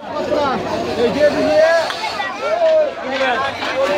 我操对接对接兄弟们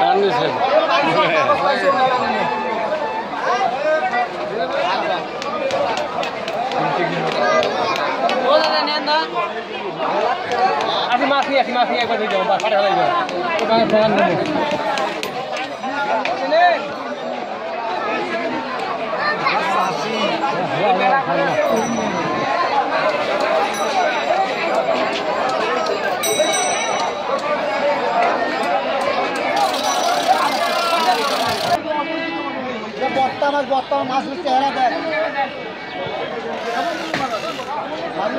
Danke schön. আসি মাছি আসি মাছি একবার দিয়ে যাব সাড়ে হাজার যাব বস্তা মাছ মাছ চেহারা দেয়।